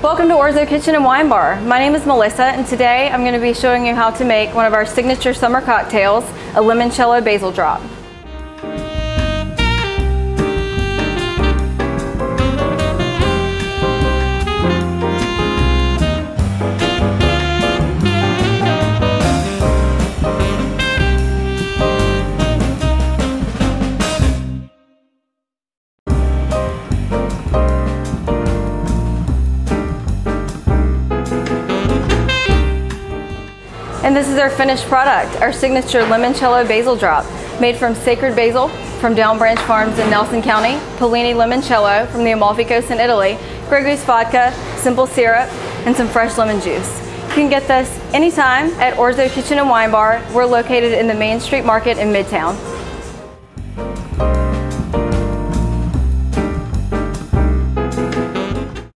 Welcome to Orzo Kitchen and Wine Bar. My name is Melissa and today I'm going to be showing you how to make one of our signature summer cocktails, a limoncello basil drop. And this is our finished product, our signature limoncello basil drop, made from sacred basil from Down Branch Farms in Nelson County, Pallini limoncello from the Amalfi Coast in Italy, Grey Goose vodka, simple syrup, and some fresh lemon juice. You can get this anytime at Orzo Kitchen and Wine Bar. We're located in the Main Street Market in Midtown.